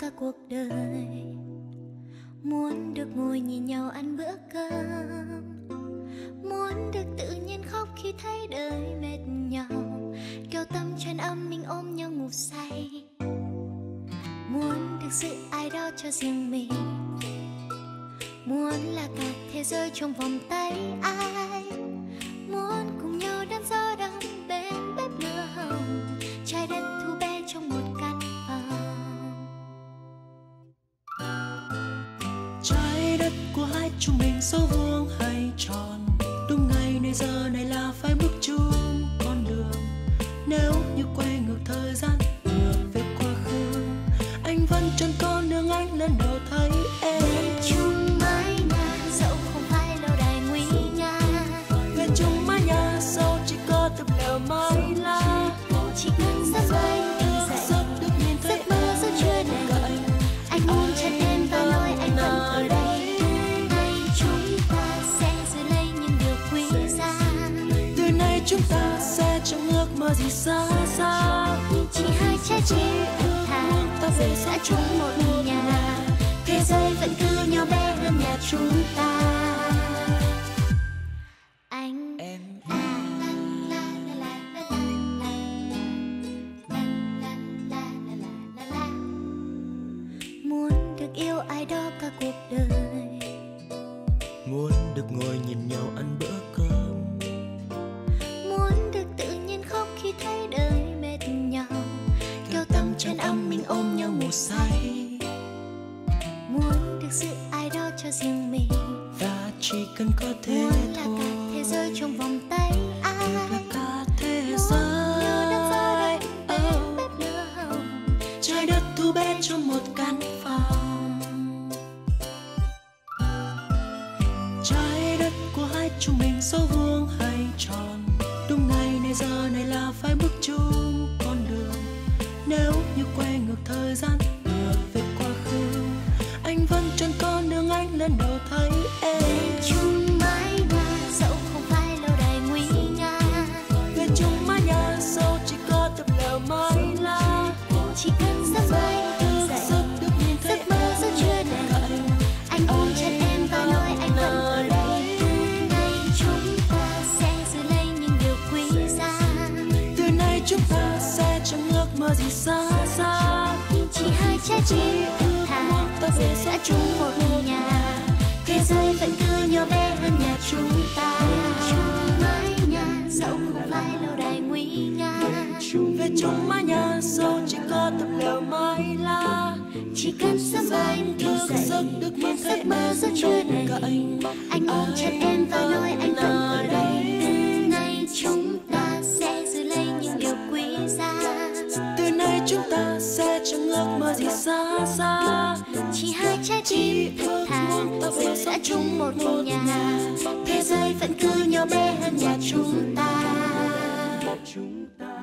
cả cuộc đời. Muốn được ngồi nhìn nhau ăn bữa cơm. Muốn được tự nhiên khóc khi thấy đời mệt nhau kêu tâm chân âm mình ôm nhau ngủ say. Muốn được giữ ai đó cho riêng mình. Muốn là cả thế giới trong vòng tay ai. trung mình số vui chúng ta sẽ chẳng ước mơ gì xa xa? Chỉ hai trái chim thả ta về sẽ chung một nhà. thế giới vẫn cứ nhau bé hơn nhà chúng ta. Anh à, muốn được yêu ai đó cả cuộc đời. Muốn được ngồi nhìn nhau ăn bữa ngủ say. Muốn được sự ai đó cho riêng mình. Và chỉ cần có thế muốn là cả thế giới trong vòng tay ai. Là cả thế giới. Oh, trái đất thu bé trong một căn phòng. Trái đất của hai chúng mình sâu vuông hay tròn. Đúng ngày này giờ này là phải bước chung mơ gì xa xa chỉ hai trái tim thật thà ta sẽ chung một nhà thế giới vẫn cứ nhỏ bé hơn nhà chúng ta. Dẫu không phải lâu đài nguy nga về chung mái nhà sau chỉ có tập lều mái lá. Chỉ cần sớm tỉnh thức giấc được thấy giấc mơ giấc chưa đầy cạnh anh. Ôm chặt em và nói anh vẫn ở đây. Từ nay chúng ta sẽ giữ lấy những điều quý giá. Từ nay chúng ta ước mơ gì xa xa. Chỉ hai trái tim thật thà ta về sẽ chung một nhà. Thế giới vẫn cứ nhỏ bé hơn nhà chúng ta. Chúng ta